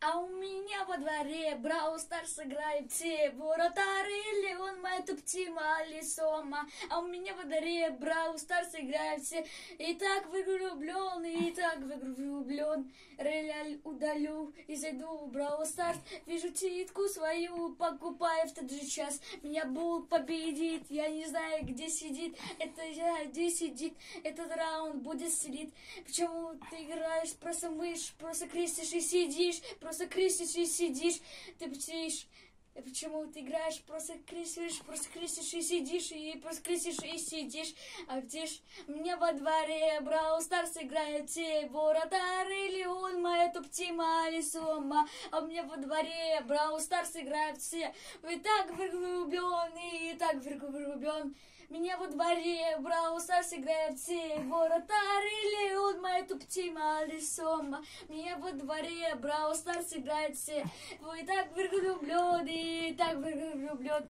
А у меня во дворе Брау Старс играют все Воротары Леон, моя Туптима, Лисома А у меня во дворе Брау Старс играют все. И так в игру влюблен, и так в игру влюблен Реаль удалю и зайду в Брау Старс Вижу титку свою, покупаю в тот же час. Меня Бул победит, я не знаю, где сидит. Это я, где сидит, этот раунд будет сидит Почему ты играешь, просто мышь, просто крестишь и сидишь просто крестишь и сидишь, ты сидишь. Почему ты играешь, просто крестишь, просто крестишь и сидишь, и просто крестишь и сидишь. А где ж мне во дворе Брау Старс играет те воротары, или он моя туптима или сома. А меня во дворе Брау Старс играют все. Вы так влюблен, и так влюблен. Меня во дворе Брау Старс играет все воротары, или он моя туптима или сома. Меня во дворе Брау Старс играет все. Вы так влюблены, так влюблен.